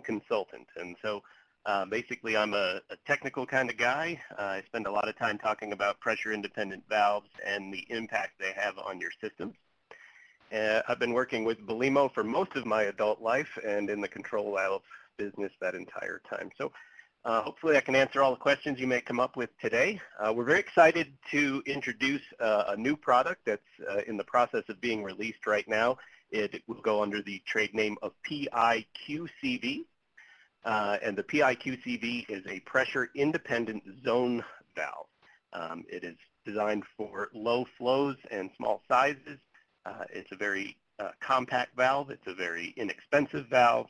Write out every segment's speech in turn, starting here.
consultant. And so uh, basically I'm a, a, technical kind of guy. Uh, I spend a lot of time talking about pressure independent valves and the impact they have on your systems. Uh, I've been working with Belimo for most of my adult life and in the control valve business that entire time. So uh, hopefully I can answer all the questions you may come up with today. Uh, we're very excited to introduce uh, a new product that's uh, in the process of being released right now. It will go under the trade name of PIQCV. Uh, and the PIQCV is a pressure independent zone valve. Um, it is designed for low flows and small sizes. Uh, it's a very compact valve. It's a very inexpensive valve.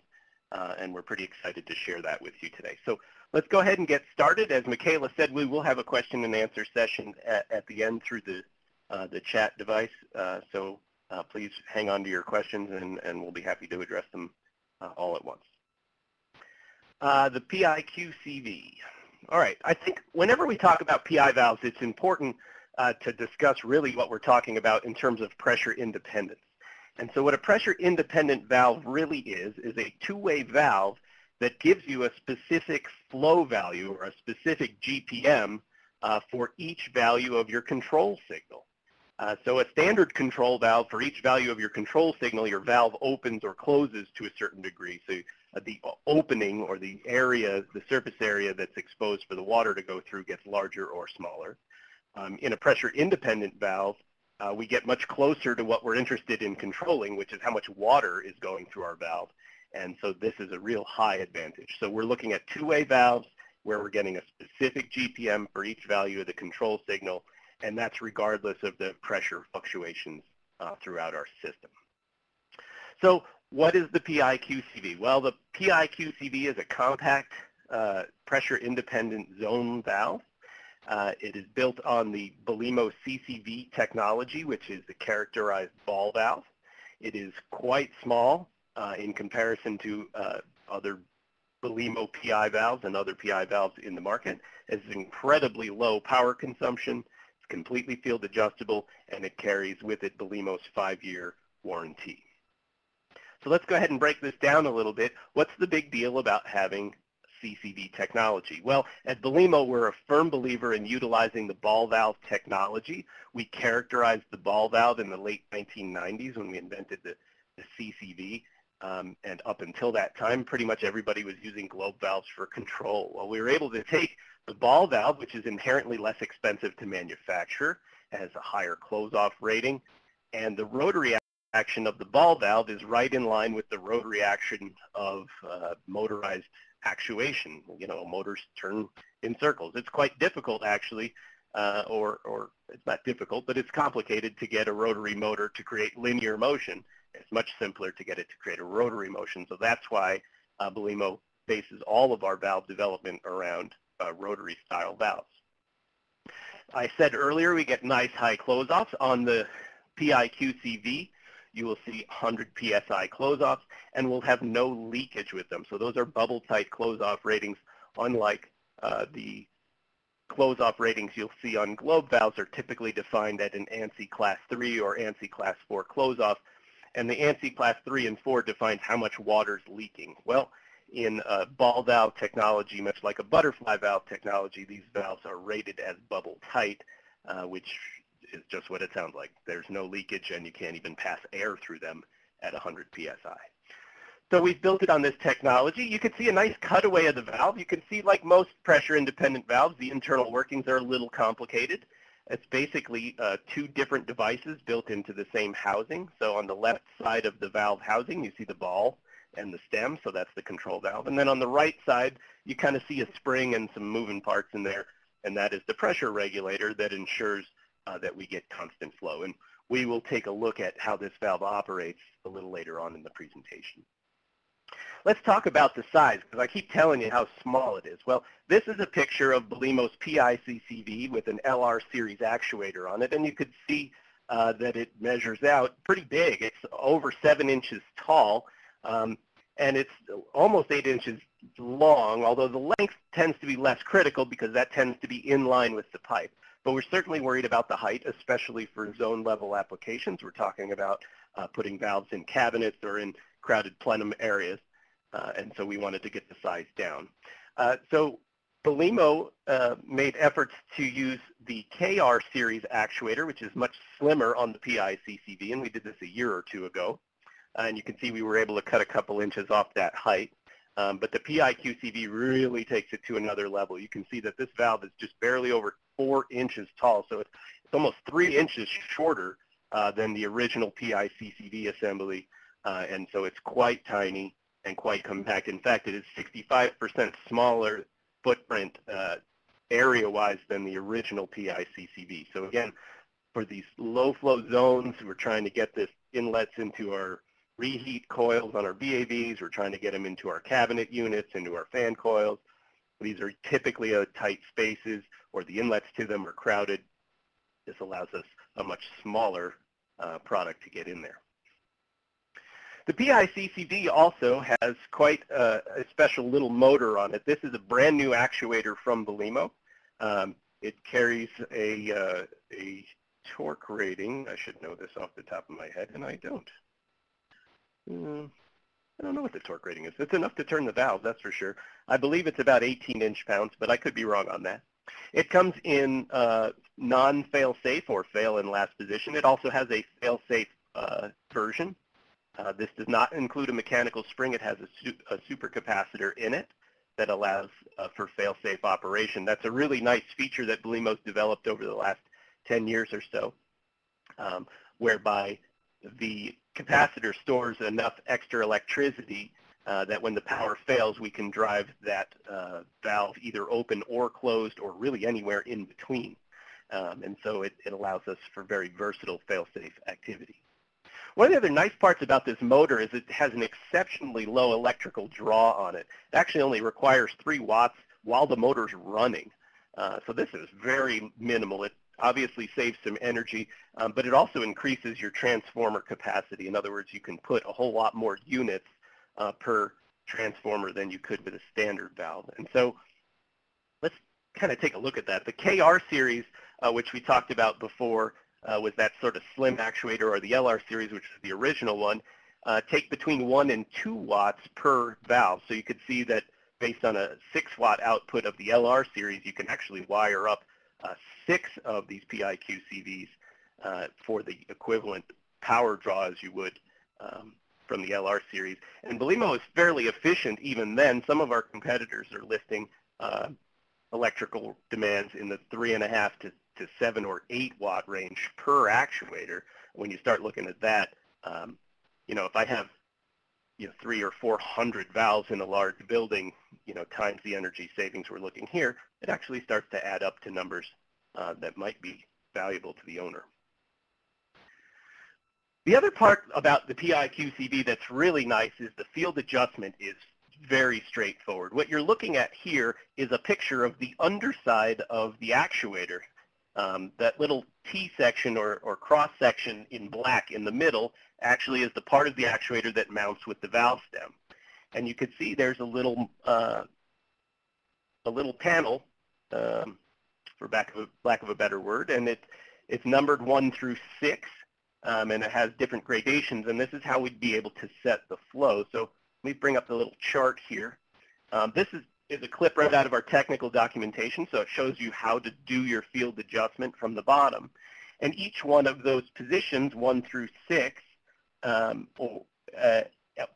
and we're pretty excited to share that with you today. So Let's go ahead and get started. As Michaela said, we will have a question and answer session at, at the end through the, uh, the chat device. Uh, so uh, please hang on to your questions and, and we'll be happy to address them uh, all at once. Uh, the PIQCV. All right, I think whenever we talk about PI valves, it's important uh, to discuss really what we're talking about in terms of pressure independence. And so what a pressure independent valve really is, is a two-way valve that gives you a specific flow value or a specific GPM uh, for each value of your control signal. Uh, so a standard control valve, for each value of your control signal, your valve opens or closes to a certain degree. So uh, the opening or the area, the surface area that's exposed for the water to go through gets larger or smaller. Um, in a pressure independent valve, uh, we get much closer to what we're interested in controlling, which is how much water is going through our valve. And so this is a real high advantage. So we're looking at two-way valves where we're getting a specific GPM for each value of the control signal, and that's regardless of the pressure fluctuations uh, throughout our system. So what is the PIQCV? Well, the PIQCV is a compact uh, pressure-independent zone valve. Uh, it is built on the Belimo CCV technology, which is the characterized ball valve. It is quite small, uh, in comparison to uh, other Belimo PI valves and other PI valves in the market. It's incredibly low power consumption. It's completely field adjustable, and it carries with it Belimo's five-year warranty. So let's go ahead and break this down a little bit. What's the big deal about having CCV technology? Well, at Belimo, we're a firm believer in utilizing the ball valve technology. We characterized the ball valve in the late 1990s when we invented the, the CCV. Um, and up until that time, pretty much everybody was using globe valves for control. Well, we were able to take the ball valve, which is inherently less expensive to manufacture, has a higher close-off rating, and the rotary action of the ball valve is right in line with the rotary action of uh, motorized actuation. You know, motors turn in circles. It's quite difficult, actually, uh, or, or it's not difficult, but it's complicated to get a rotary motor to create linear motion. It's much simpler to get it to create a rotary motion. So that's why uh, Belimo bases all of our valve development around uh, rotary style valves. I said earlier we get nice high close-offs. On the PIQCV, you will see 100 PSI close-offs, and we'll have no leakage with them. So those are bubble-tight close-off ratings, unlike uh, the close-off ratings you'll see on globe valves are typically defined at an ANSI Class 3 or ANSI Class 4 close-off, and the ANSI class 3 and 4 defines how much water is leaking. Well, in uh, ball valve technology, much like a butterfly valve technology, these valves are rated as bubble tight, uh, which is just what it sounds like. There's no leakage and you can't even pass air through them at 100 psi. So we've built it on this technology. You can see a nice cutaway of the valve. You can see like most pressure independent valves, the internal workings are a little complicated. It's basically uh, two different devices built into the same housing. So on the left side of the valve housing, you see the ball and the stem, so that's the control valve. And then on the right side, you kind of see a spring and some moving parts in there, and that is the pressure regulator that ensures uh, that we get constant flow. And we will take a look at how this valve operates a little later on in the presentation. Let's talk about the size, because I keep telling you how small it is. Well, this is a picture of Belimo's PICCV with an LR series actuator on it, and you could see uh, that it measures out pretty big. It's over seven inches tall, um, and it's almost eight inches long, although the length tends to be less critical because that tends to be in line with the pipe. But we're certainly worried about the height, especially for zone level applications. We're talking about uh, putting valves in cabinets or in crowded plenum areas. Uh, and so we wanted to get the size down. Uh, so Belimo uh, made efforts to use the KR series actuator, which is much slimmer on the PICCV, and we did this a year or two ago. and you can see we were able to cut a couple inches off that height. Um, but the PIQCV really takes it to another level. You can see that this valve is just barely over four inches tall, so it's, it's almost three inches shorter uh, than the original PICCV assembly, uh, and so it's quite tiny and quite compact. In fact, it is 65% smaller footprint uh, area-wise than the original PICCV. So again, for these low-flow zones, we're trying to get this inlets into our reheat coils on our VAVs. We're trying to get them into our cabinet units, into our fan coils. These are typically uh, tight spaces or the inlets to them are crowded. This allows us a much smaller uh, product to get in there. The PICCV also has quite a, a, special little motor on it. This is a brand new actuator from Belimo. Um, it carries a, uh, a torque rating. I should know this off the top of my head, and I don't. Mm, I don't know what the torque rating is. It's enough to turn the valve, that's for sure. I believe it's about 18 inch-pounds, but I could be wrong on that. It comes in uh, non-fail-safe or fail in last position. It also has a fail-safe uh, version. Uh, this does not include a mechanical spring. It has a, su a supercapacitor in it that allows uh, for fail-safe operation. That's a really nice feature that Belimo's developed over the last 10 years or so, um, whereby the capacitor stores enough extra electricity uh, that when the power fails, we can drive that uh, valve either open or closed or really anywhere in between. Um, and so it, it allows us for very versatile fail-safe activity. One of the other nice parts about this motor is it has an exceptionally low electrical draw on it. It actually only requires 3 watts while the motor's running. Uh, so this is very minimal. It obviously saves some energy, um, but it also increases your transformer capacity. In other words, you can put a whole lot more units uh, per transformer than you could with a standard valve. And so let's kind of take a look at that. The KR series, uh, which we talked about before, uh, was that sort of slim actuator, or the LR series, which is the original one, uh, take between 1 and 2 watts per valve. So you could see that based on a 6 watt output of the LR series, you can actually wire up uh, six of these PIQCVs uh, for the equivalent power draw as you would um, from the LR series. And Belimo is fairly efficient even then. Some of our competitors are listing uh, electrical demands in the three and a half to, to seven or eight watt range per actuator. When you start looking at that, um, you know, if I have you know, three or 400 valves in a large building, you know, times the energy savings we're looking here, it actually starts to add up to numbers uh, that might be valuable to the owner. The other part about the PIQCV that's really nice is the field adjustment is very straightforward. What you're looking at here is a picture of the underside of the actuator. Um, that little T section or, or cross section in black in the middle actually is the part of the actuator that mounts with the valve stem. And you can see there's a little uh, a little panel, um, for lack of, a, lack of a better word, and it, it's numbered 1 through 6, um, and it has different gradations, and this is how we'd be able to set the flow. So let me bring up the little chart here. Um, this is, is a clip right out of our technical documentation, so it shows you how to do your field adjustment from the bottom. And each one of those positions, 1 through 6, um, or, uh,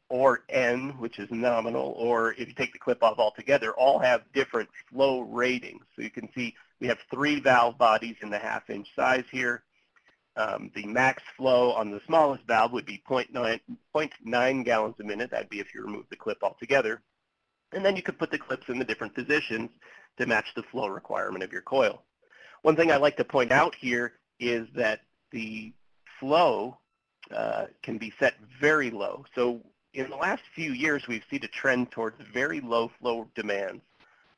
or N, which is nominal, or if you take the clip off altogether, all have different flow ratings. So you can see we have three valve bodies in the half inch size here. Um, the max flow on the smallest valve would be 0.9, 0.9 gallons a minute. That'd be if you remove the clip altogether. And then you could put the clips in the different positions to match the flow requirement of your coil. One thing I like to point out here is that the flow uh, can be set very low. So in the last few years, we've seen a trend towards very low flow demands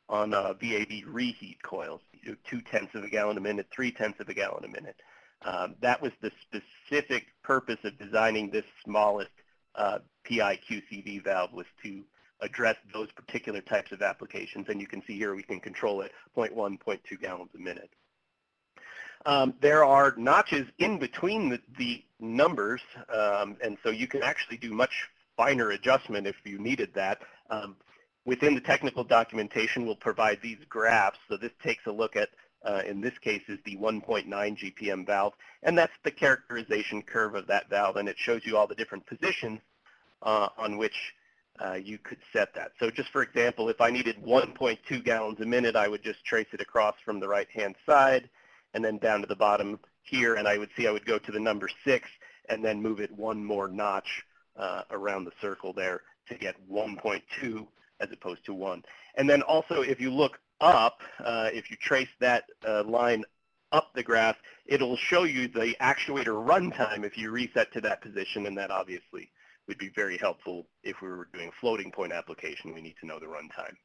on uh, VAV reheat coils, you know, two-tenths of a gallon a minute, three-tenths of a gallon a minute. Um, that was the specific purpose of designing this smallest uh, PIQCV valve was to address those particular types of applications. And you can see here we can control it 0.1, 0.2 gallons a minute. Um, there are notches in between the, the numbers, um, and so you can actually do much finer adjustment if you needed that. Um, within the technical documentation, we'll provide these graphs. So this takes a look at, uh, in this case, is the 1.9 GPM valve, and that's the characterization curve of that valve, and it shows you all the different positions uh, on which uh, you could set that. So just for example, if I needed 1.2 gallons a minute, I would just trace it across from the right-hand side and then down to the bottom here, and I would see I would go to the number six and then move it one more notch uh, around the circle there to get 1.2 as opposed to 1. And then also if you look up, uh, if you trace that uh, line up the graph, it'll show you the actuator runtime if you reset to that position, and that obviously would be very helpful if we were doing floating point application. We need to know the runtime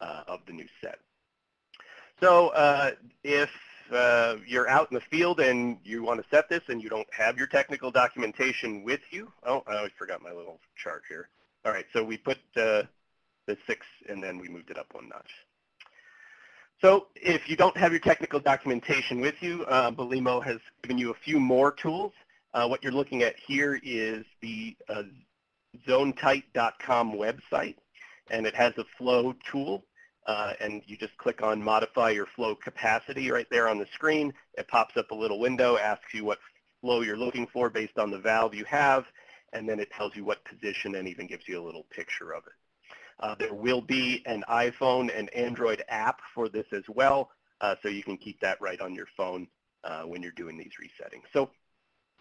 uh, of the new set. So uh, if uh, you're out in the field and you want to set this and you don't have your technical documentation with you, oh, I always forgot my little chart here. All right, so we put uh, the six and then we moved it up one notch. So if you don't have your technical documentation with you, uh, Belimo has given you a few more tools. Uh, what you're looking at here is the uh, zonetight.com website, and it has a flow tool. Uh, and you just click on modify your flow capacity right there on the screen. It pops up a little window, asks you what flow you're looking for based on the valve you have, and then it tells you what position and even gives you a little picture of it. Uh, there will be an iPhone and Android app for this as well, uh, so you can keep that right on your phone uh, when you're doing these resettings. So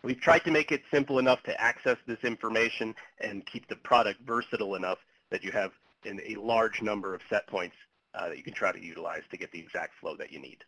We've tried to make it simple enough to access this information and keep the product versatile enough that you have in a large number of set points uh, that you can try to utilize to get the exact flow that you need.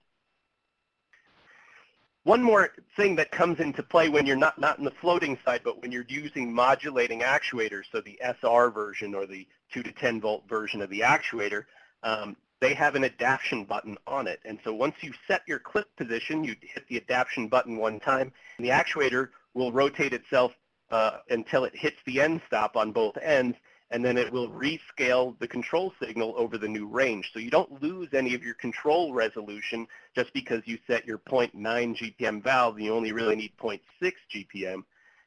One more thing that comes into play when you're not, not in the floating side, but when you're using modulating actuators, so the SR version or the 2 to 10 volt version of the actuator, um, they have an adaption button on it. And so once you set your clip position, you hit the adaption button one time, and the actuator will rotate itself uh, until it hits the end stop on both ends, and then it will rescale the control signal over the new range. So you don't lose any of your control resolution just because you set your 0.9 GPM valve, you only really need 0.6 GPM.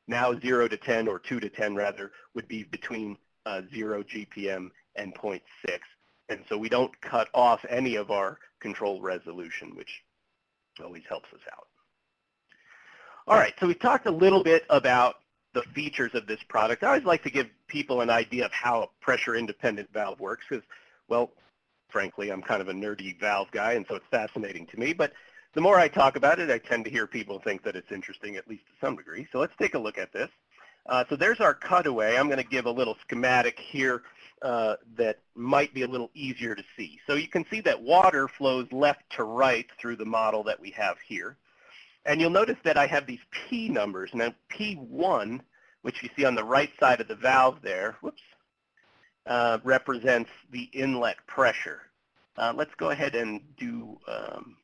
Now 0 to 10, or 2 to 10 rather, would be between uh, 0 GPM and 0.6. And so we don't cut off any of our control resolution, which always helps us out. All right, so we talked a little bit about the features of this product. I always like to give people an idea of how a pressure-independent valve works because, well, frankly, I'm kind of a nerdy valve guy, and so it's fascinating to me. But the more I talk about it, I tend to hear people think that it's interesting, at least to some degree. So let's take a look at this. Uh, so there's our cutaway. I'm going to give a little schematic here uh, that might be a little easier to see. So you can see that water flows left to right through the model that we have here. And you'll notice that I have these P numbers. Now P1, which you see on the right side of the valve there, whoops, uh, represents the inlet pressure. Uh, let's go ahead and do um,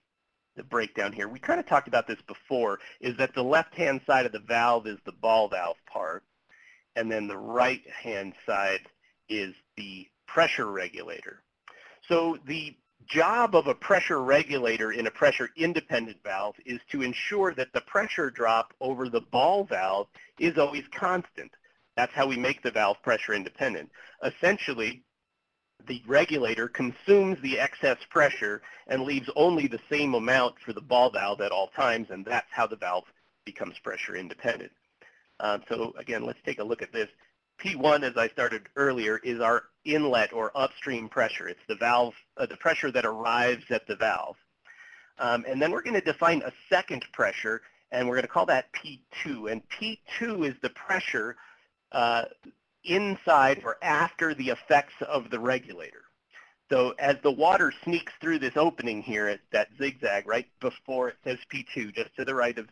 the breakdown here. We kind of talked about this before, is that the left-hand side of the valve is the ball valve part, and then the right-hand side is the pressure regulator. So the job of a pressure regulator in a pressure independent valve is to ensure that the pressure drop over the ball valve is always constant. That's how we make the valve pressure independent. Essentially, the regulator consumes the excess pressure and leaves only the same amount for the ball valve at all times, and that's how the valve becomes pressure independent. Um, so again, let's take a look at this. P1, as I started earlier, is our inlet or upstream pressure. It's the valve, uh, the pressure that arrives at the valve. Um, and then we're going to define a second pressure, and we're going to call that P2. And P2 is the pressure uh, inside or after the effects of the regulator. So as the water sneaks through this opening here at that zigzag right before it says P2, just to the right of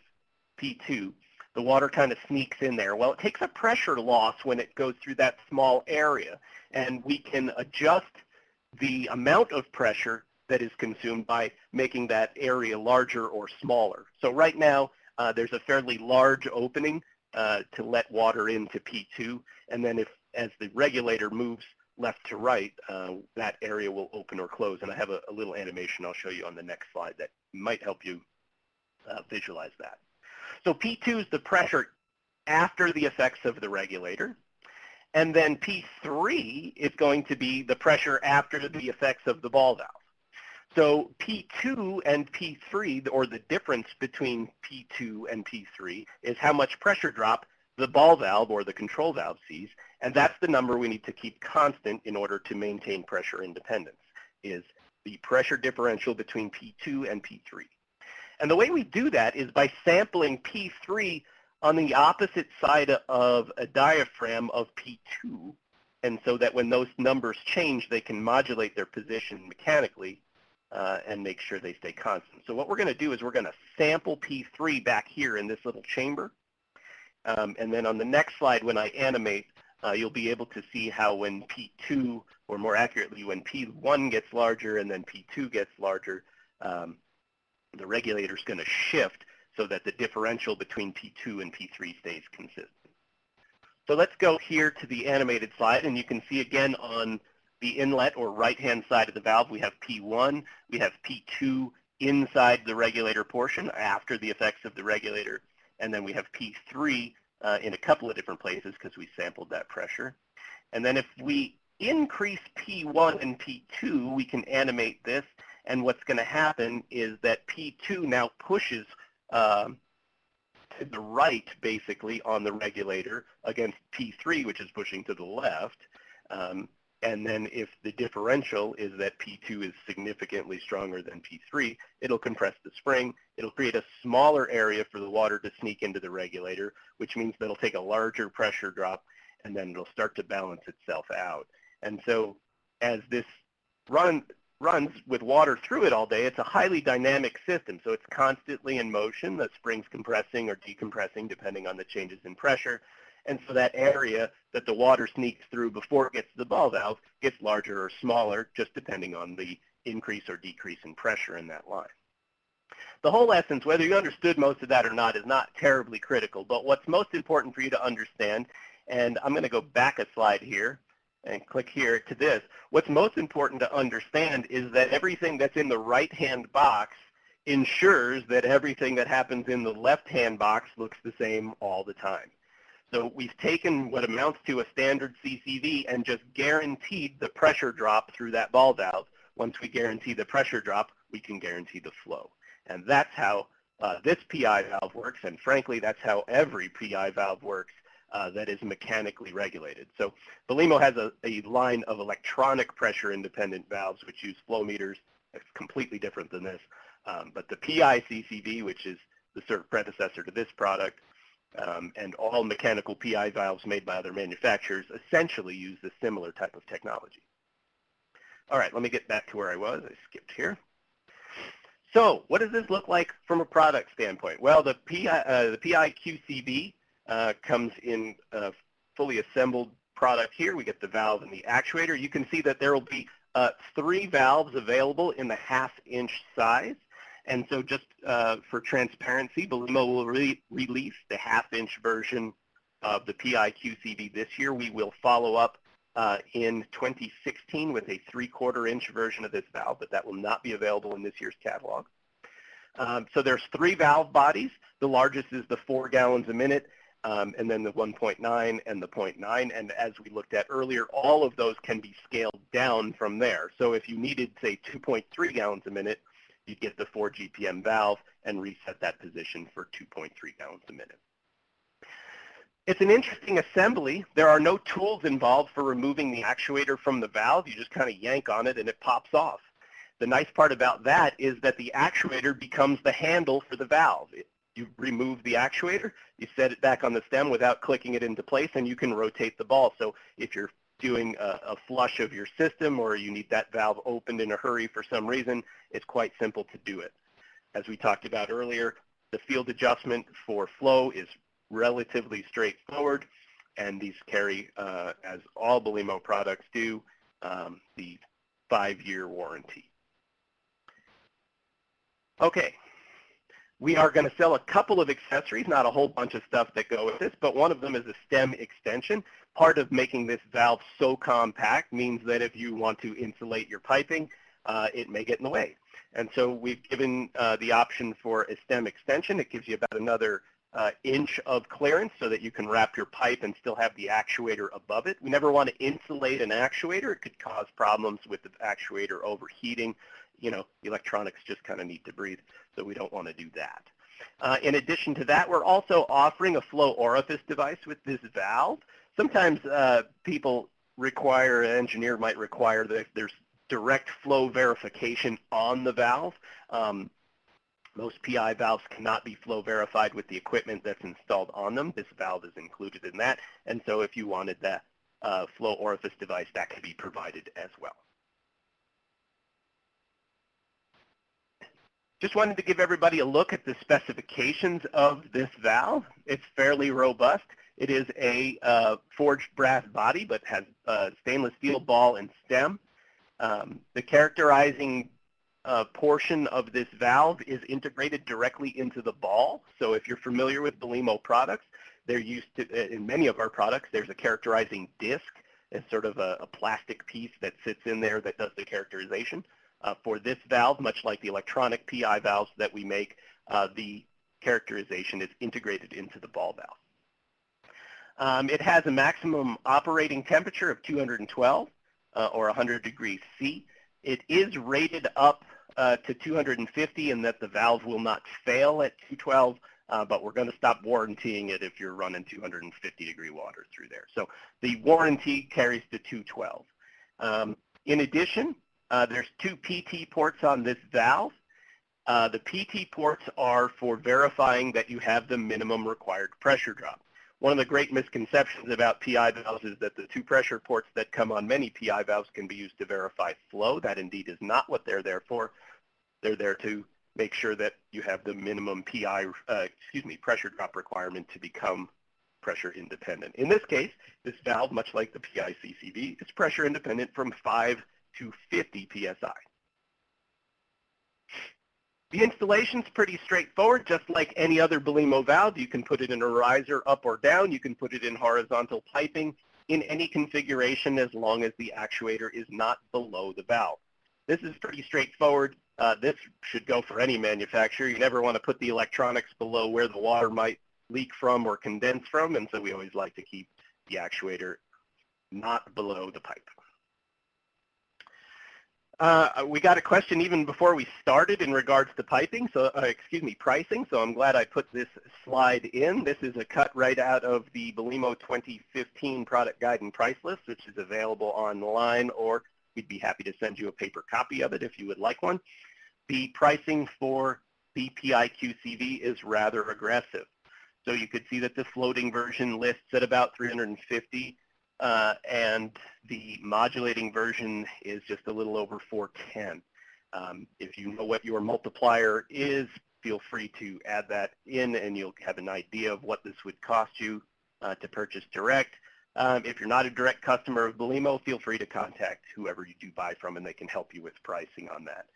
P2, the water kind of sneaks in there. Well, it takes a pressure loss when it goes through that small area, and we can adjust the amount of pressure that is consumed by making that area larger or smaller. So right now, uh, there's a fairly large opening uh, to let water into P2, and then if as the regulator moves left to right, uh, that area will open or close. And I have a, a, little animation I'll show you on the next slide that might help you uh, visualize that. So P2 is the pressure after the effects of the regulator. And then P3 is going to be the pressure after the effects of the ball valve. So P2 and P3, or the difference between P2 and P3, is how much pressure drop the ball valve or the control valve sees, and that's the number we need to keep constant in order to maintain pressure independence, is the pressure differential between P2 and P3. And the way we do that is by sampling P3 on the opposite side of a diaphragm of P2, and so that when those numbers change, they can modulate their position mechanically uh, and make sure they stay constant. So what we're going to do is we're going to sample P3 back here in this little chamber. Um, and then on the next slide, when I animate, uh, you'll be able to see how when P2, or more accurately, when P1 gets larger and then P2 gets larger, um, the regulator is going to shift so that the differential between P2 and P3 stays consistent. So let's go here to the animated slide, and you can see again on the inlet or right-hand side of the valve, we have P1, we have P2 inside the regulator portion after the effects of the regulator, and then we have P3 uh, in a couple of different places because we sampled that pressure. And then if we increase P1 and P2, we can animate this, and what's going to happen is that P2 now pushes uh, to the right, basically, on the regulator against P3, which is pushing to the left. Um, and then if the differential is that P2 is significantly stronger than P3, it'll compress the spring. It'll create a smaller area for the water to sneak into the regulator, which means that it'll take a larger pressure drop, and then it'll start to balance itself out. And so as this run, runs with water through it all day, it's a highly dynamic system. So it's constantly in motion. The spring's compressing or decompressing depending on the changes in pressure. And so that area that the water sneaks through before it gets to the ball valve gets larger or smaller, just depending on the increase or decrease in pressure in that line. The whole essence, whether you understood most of that or not, is not terribly critical. But what's most important for you to understand, and I'm going to go back a slide here and click here to this. What's most important to understand is that everything that's in the right-hand box ensures that everything that happens in the left-hand box looks the same all the time. So we've taken what amounts to a standard CCV and just guaranteed the pressure drop through that ball valve. Once we guarantee the pressure drop, we can guarantee the flow. And that's how uh, this PI valve works, and frankly, that's how every PI valve works uh, that is mechanically regulated. So Belimo has a, a line of electronic pressure independent valves which use flow meters. It's completely different than this. Um, but the PI CCV, which is the sort of predecessor to this product, um, and all mechanical PI valves made by other manufacturers essentially use a similar type of technology. All right, let me get back to where I was. I skipped here. So what does this look like from a product standpoint? Well, the PI, uh, the PI QCV uh, comes in a fully assembled product here. We get the valve and the actuator. You can see that there will be uh, three valves available in the half inch size. And so just uh, for transparency, Belimo will re release the half-inch version of the PIQCV this year. We will follow up uh, in 2016 with a three-quarter inch version of this valve, but that will not be available in this year's catalog. Um, so there's three valve bodies. The largest is the four gallons a minute, um, and then the 1.9 and the 0.9. And as we looked at earlier, all of those can be scaled down from there. So if you needed, say, 2.3 gallons a minute, you'd get the 4 GPM valve and reset that position for 2.3 gallons a minute. It's an interesting assembly. There are no tools involved for removing the actuator from the valve. You just kind of yank on it and it pops off. The nice part about that is that the actuator becomes the handle for the valve. It, you remove the actuator, you set it back on the stem without clicking it into place, and you can rotate the ball. So if you're doing a, a, flush of your system or you need that valve opened in a hurry for some reason, it's quite simple to do it. As we talked about earlier, the field adjustment for flow is relatively straightforward, and these carry, uh, as all Belimo products do, um, the five-year warranty. Okay, we are going to sell a couple of accessories, not a whole bunch of stuff that go with this, but one of them is a stem extension. Part of making this valve so compact means that if you want to insulate your piping, uh, it may get in the way. And so we've given uh, the option for a stem extension. It gives you about another uh, inch of clearance so that you can wrap your pipe and still have the actuator above it. We never want to insulate an actuator. It could cause problems with the actuator overheating. You know, electronics just kind of need to breathe, so we don't want to do that. Uh, in addition to that, we're also offering a flow orifice device with this valve. Sometimes uh, people require, an engineer might require that there's direct flow verification on the valve. Um, most PI valves cannot be flow verified with the equipment that's installed on them. This valve is included in that. And so if you wanted that uh, flow orifice device, that could be provided as well. Just wanted to give everybody a look at the specifications of this valve. It's fairly robust. It is a uh, forged brass body, but has a stainless steel ball and stem. Um, the characterizing uh, portion of this valve is integrated directly into the ball. So if you're familiar with Belimo products, they're used to, uh, in many of our products, there's a characterizing disc. It's sort of a, a plastic piece that sits in there that does the characterization. Uh, for this valve, much like the electronic PI valves that we make, uh, the characterization is integrated into the ball valve. Um, it has a maximum operating temperature of 212 uh, or 100 degrees C. It is rated up uh, to 250 and that the valve will not fail at 212, uh, but we're going to stop warrantying it if you're running 250 degree water through there. So the warranty carries to 212. Um, in addition, uh, there's two PT ports on this valve. Uh, the PT ports are for verifying that you have the minimum required pressure drop. One of the great misconceptions about PI valves is that the two pressure ports that come on many PI valves can be used to verify flow. That indeed is not what they're there for. They're there to make sure that you have the minimum PI, uh, excuse me, pressure drop requirement to become pressure independent. In this case, this valve, much like the PI CCV, is pressure independent from 5 to 50 psi. The installation is pretty straightforward, just like any other Belimo valve. You can put it in a riser up or down. You can put it in horizontal piping in any configuration as long as the actuator is not below the valve. This is pretty straightforward. Uh, this should go for any manufacturer. You never want to put the electronics below where the water might leak from or condense from, and so we always like to keep the actuator not below the pipe. Uh, we got a question even before we started in regards to piping, so uh, excuse me, pricing. So I'm glad I put this slide in. This is a cut right out of the Belimo 2015 product guide and price list, which is available online, or we'd be happy to send you a paper copy of it if you would like one. The pricing for the PIQCV is rather aggressive. So you could see that the floating version lists at about 350 uh, and the modulating version is just a little over 410. Um, if you know what your multiplier is, feel free to add that in and you'll have an idea of what this would cost you uh, to purchase direct. Um, if you're not a direct customer of Belimo, feel free to contact whoever you do buy from and they can help you with pricing on that.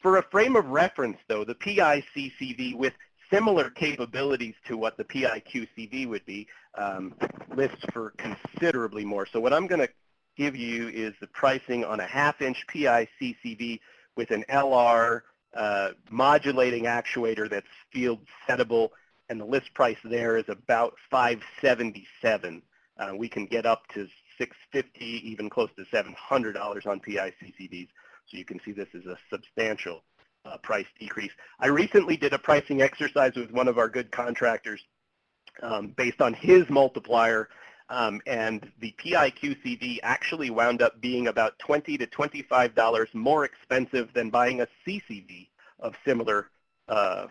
For a frame of reference though, the PICCV with similar capabilities to what the PIQCV would be, um, lists for considerably more. So what I'm going to give you is the pricing on a half-inch PICCV with an LR uh, modulating actuator that's field settable, and the list price there is about 577. Uh, we can get up to 650, even close to $700 on PICCVs. So you can see this is a substantial uh, price decrease. I recently did a pricing exercise with one of our good contractors um, based on his multiplier, um, and the PIQCV actually wound up being about 20 to $25 more expensive than buying a CCV of similar uh,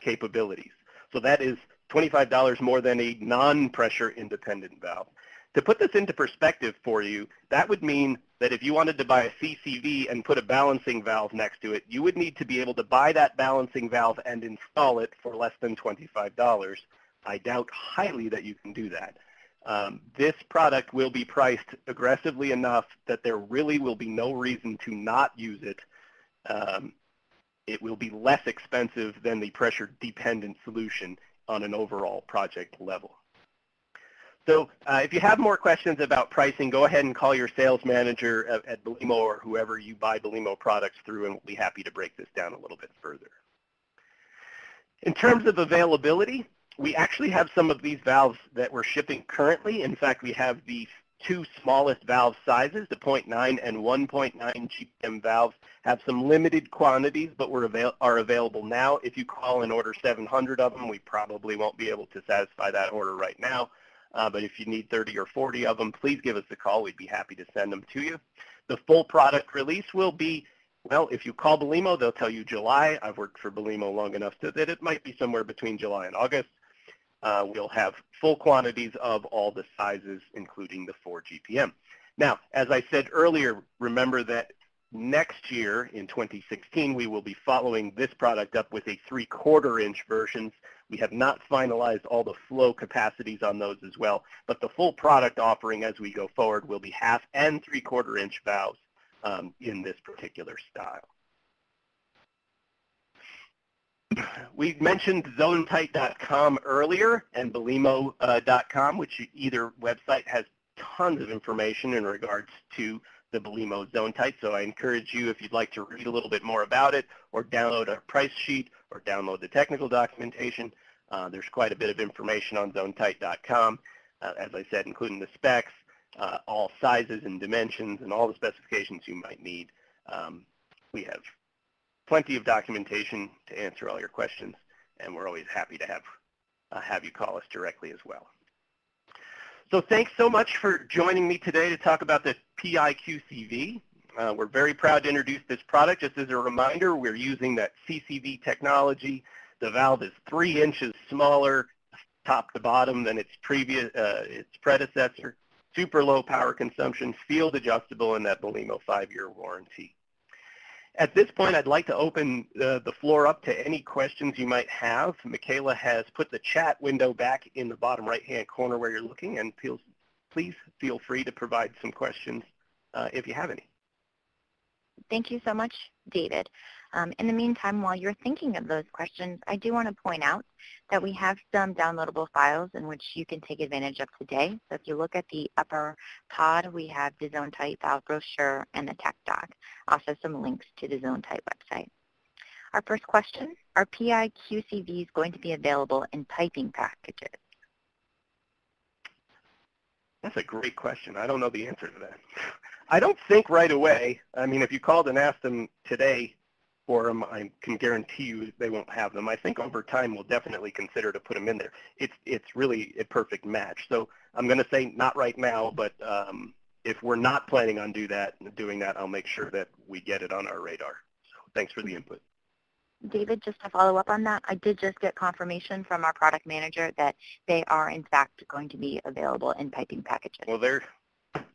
capabilities. So that is $25 more than a non-pressure independent valve. To put this into perspective for you, that would mean that if you wanted to buy a CCV and put a balancing valve next to it, you would need to be able to buy that balancing valve and install it for less than $25. I doubt highly that you can do that. Um, this product will be priced aggressively enough that there really will be no reason to not use it. Um, it will be less expensive than the pressure-dependent solution on an overall project level. So uh, if you have more questions about pricing, go ahead and call your sales manager at, at Belimo or whoever you buy Belimo products through, and we'll be happy to break this down a little bit further. In terms of availability, we actually have some of these valves that we're shipping currently. In fact, we have the two smallest valve sizes, the 0.9 and 1.9 GPM valves, have some limited quantities, but we're avail are available now. If you call and order 700 of them, we probably won't be able to satisfy that order right now. Uh, but if you need 30 or 40 of them, please give us a call. We'd be happy to send them to you. The full product release will be, well, if you call Belimo, they'll tell you July. I've worked for Belimo long enough to, that it might be somewhere between July and August. Uh, we'll have full quantities of all the sizes, including the 4 GPM. Now, as I said earlier, remember that next year in 2016, we will be following this product up with a 3 quarter inch versions. We have not finalized all the flow capacities on those as well, but the full product offering as we go forward will be half and 3 quarter inch valves um, in this particular style. We mentioned zonetight.com earlier and belimo.com, which either website has tons of information in regards to the Belimo ZoneTight. So I encourage you, if you'd like to read a little bit more about it or download a price sheet or download the technical documentation, uh, there's quite a bit of information on zonetight.com, uh, as I said, including the specs, uh, all sizes and dimensions, and all the specifications you might need. Um, we have plenty of documentation to answer all your questions, and we're always happy to have, uh, have you call us directly as well. So thanks so much for joining me today to talk about the PIQCV. Uh, we're very proud to introduce this product. Just as a reminder, we're using that CCV technology. The valve is three inches smaller top to bottom than its previous uh, its predecessor. Super low power consumption, field adjustable, and that Belimo five-year warranty. At this point, I'd like to open uh, the floor up to any questions you might have. Michaela has put the chat window back in the bottom right-hand corner where you're looking, and please, please feel free to provide some questions uh, if you have any. Thank you so much, David. Um, in the meantime, while you're thinking of those questions, I do want to point out that we have some downloadable files in which you can take advantage of today. So if you look at the upper pod, we have the ZoneTight valve brochure and the tech doc. Also some links to the ZoneTight website. Our first question, are PI QCVs going to be available in piping packages? That's a great question. I don't know the answer to that. I don't think right away. I mean, if you called and asked them today, for them, I can guarantee you they won't have them. I think over time we'll definitely consider to put them in there. It's it's really a perfect match. So I'm going to say not right now, but um, if we're not planning on do that, doing that, I'll make sure that we get it on our radar. So thanks for the input. David, just to follow up on that, I did just get confirmation from our product manager that they are in fact going to be available in piping packages. Well, they're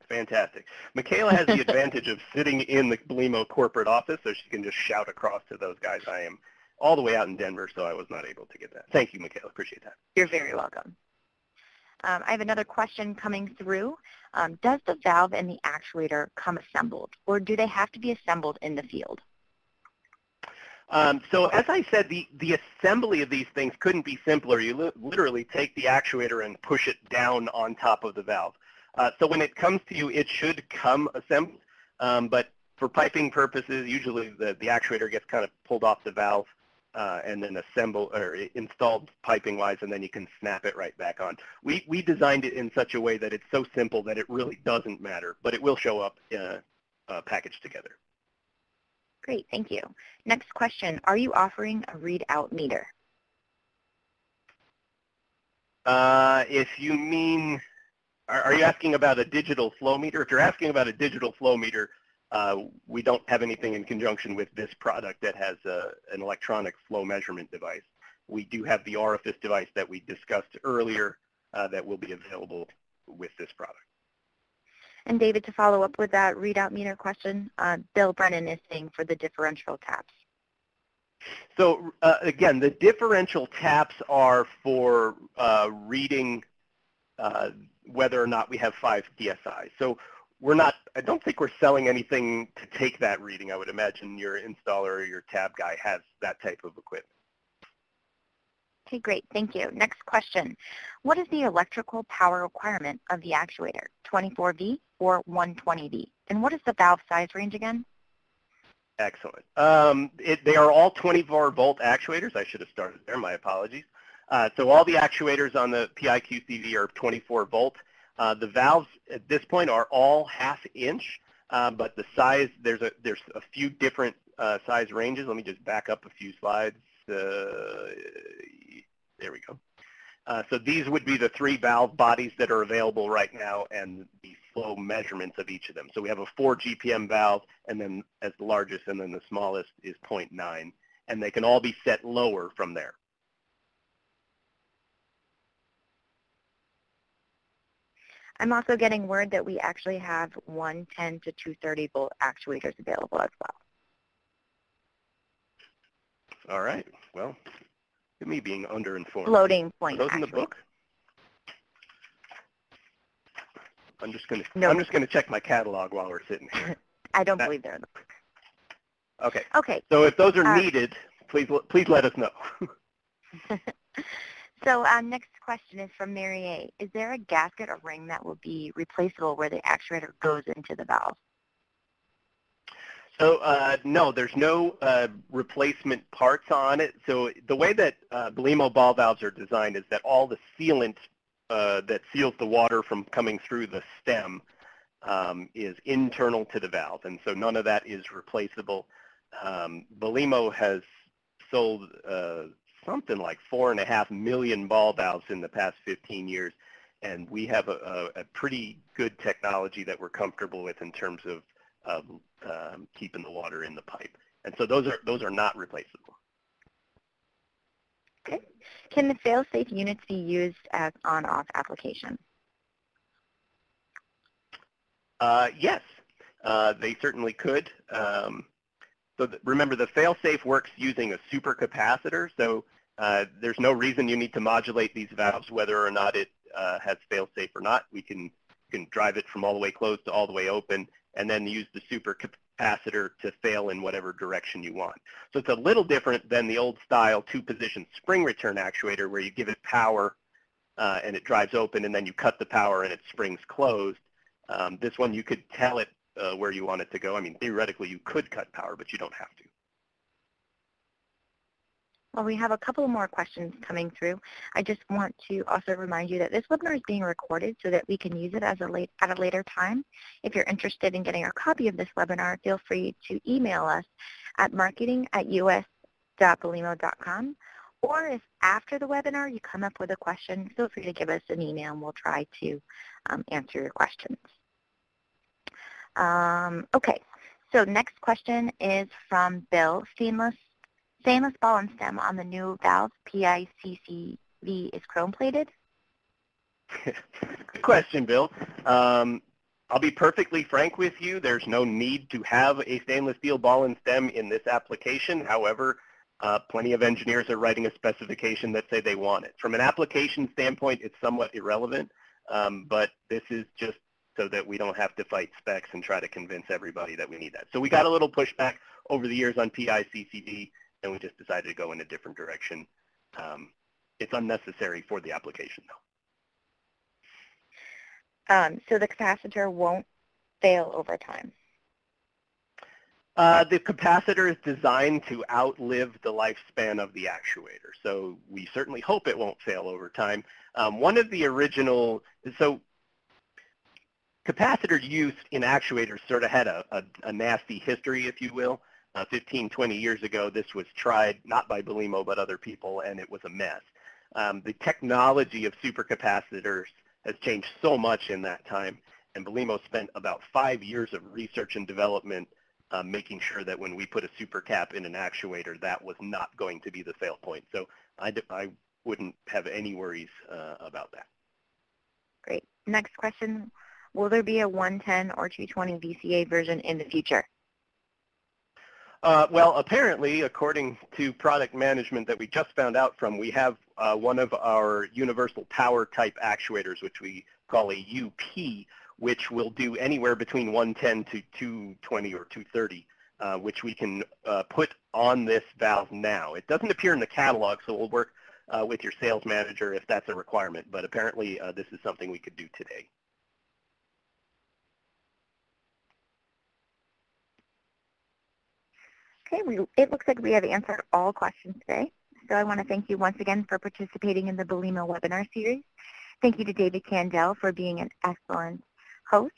Fantastic. Michaela has the advantage of sitting in the Belimo corporate office, so she can just shout across to those guys. I am all the way out in Denver, so I was not able to get that. Thank you, Michaela. Appreciate that. You're very welcome. Um, I have another question coming through. Um, does the valve and the actuator come assembled, or do they have to be assembled in the field? Um, so as I said, the, the assembly of these things couldn't be simpler. You li literally take the actuator and push it down on top of the valve. Uh, so when it comes to you, it should come assembled, um, but for piping purposes, usually the, the actuator gets kind of pulled off the valve uh, and then assembled or installed piping wise, and then you can snap it right back on. We, we designed it in such a way that it's so simple that it really doesn't matter, but it will show up uh, uh, packaged together. Great, thank you. Next question, are you offering a readout meter? Uh, if you mean are, are you asking about a digital flow meter? If you're asking about a digital flow meter, uh, we don't have anything in conjunction with this product that has a, an electronic flow measurement device. We do have the orifice device that we discussed earlier uh, that will be available with this product. And David, to follow up with that readout meter question, uh, Bill Brennan is saying for the differential taps. So uh, again, the differential taps are for uh, reading uh, whether or not we have 5 PSI. So we're not, I don't think we're selling anything to take that reading. I would imagine your installer or your tab guy has that type of equipment. Okay, great. Thank you. Next question. What is the electrical power requirement of the actuator, 24V or 120V? And what is the valve size range again? Excellent. Um, it, they are all 24 volt actuators. I should have started there. My apologies. Uh, so all the actuators on the PIQCV are 24 volt. Uh, the valves at this point are all half inch, uh, but the size, there's a, there's a few different uh, size ranges. Let me just back up a few slides. Uh, there we go. Uh, so these would be the three valve bodies that are available right now and the flow measurements of each of them. So we have a 4 GPM valve and then as the largest and then the smallest is 0.9 and they can all be set lower from there. I'm also getting word that we actually have 110 to 230 volt actuators available as well. All right. Well, me being underinformed. Floating point. Are those in the book? I'm just gonna no. I'm just gonna check my catalog while we're sitting here. I don't that, believe they're in the book. Okay. Okay. So if those are uh, needed, please please let us know. so um, next question is from Mary A. Is there a gasket or ring that will be replaceable where the actuator goes into the valve? So uh, no, there's no uh, replacement parts on it. So the way that uh, Belimo ball valves are designed is that all the sealant uh, that seals the water from coming through the stem um, is internal to the valve, and so none of that is replaceable. Um, Belimo has sold uh, something like four and a half million ball valves in the past 15 years, and we have a, a, a pretty good technology that we're comfortable with in terms of of um, keeping the water in the pipe. And so those are those are not replaceable. Okay. Can the fail-safe units be used as on-off application? Uh, yes, uh, they certainly could. Um, so remember, the fail-safe works using a supercapacitor, so uh, there's no reason you need to modulate these valves whether or not it uh, has fail-safe or not. We can, can drive it from all the way closed to all the way open, and then use the supercapacitor to fail in whatever direction you want. So it's a little different than the old style two-position spring return actuator where you give it power uh, and it drives open and then you cut the power and it springs closed. Um, this one you could tell it uh, where you want it to go. I mean, theoretically you could cut power, but you don't have to. We have a couple more questions coming through. I just want to also remind you that this webinar is being recorded so that we can use it as a late, at a later time. If you're interested in getting a copy of this webinar, feel free to email us at marketing at us.belimo.com. Or if after the webinar you come up with a question, feel free to give us an email and we'll try to um, answer your questions. Um, okay, so next question is from Bill. Stainless Stainless ball and stem on the new valve PICCV is chrome plated? Good question, Bill. Um, I'll be perfectly frank with you. There's no need to have a stainless steel ball and stem in this application. However, uh, plenty of engineers are writing a specification that say they want it. From an application standpoint, it's somewhat irrelevant, um, but this is just so that we don't have to fight specs and try to convince everybody that we need that. So we got a little pushback over the years on PICCV and we just decided to go in a different direction. Um, it's unnecessary for the application, though. Um, so the capacitor won't fail over time? Uh, the capacitor is designed to outlive the lifespan of the actuator, so we certainly hope it won't fail over time. Um, one of the original, so capacitor use in actuators sort of had a, a, a nasty history, if you will uh, 15, 20 years ago, this was tried not by Belimo but other people, and it was a mess. Um, the technology of supercapacitors has changed so much in that time, and Belimo spent about five years of research and development uh, making sure that when we put a supercap in an actuator, that was not going to be the fail point. So I, I wouldn't have any worries uh, about that. Great. Next question. Will there be a 110 or 220 VCA version in the future? Uh, well, apparently, according to product management that we just found out from, we have uh, one of our universal power type actuators, which we call a UP, which will do anywhere between 110 to 220 or 230, uh, which we can uh, put on this valve now. It doesn't appear in the catalog, so we'll work uh, with your sales manager if that's a requirement, but apparently uh, this is something we could do today. Okay, we, it looks like we have answered all questions today. So I want to thank you once again for participating in the Belimo webinar series. Thank you to David Kandel for being an excellent host.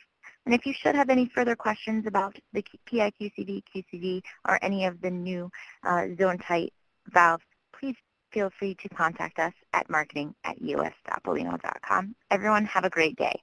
And if you should have any further questions about the PIQCV, QCV, or any of the new uh, ZoneTight valves, please feel free to contact us at marketing at us.belimo.com. Everyone have a great day.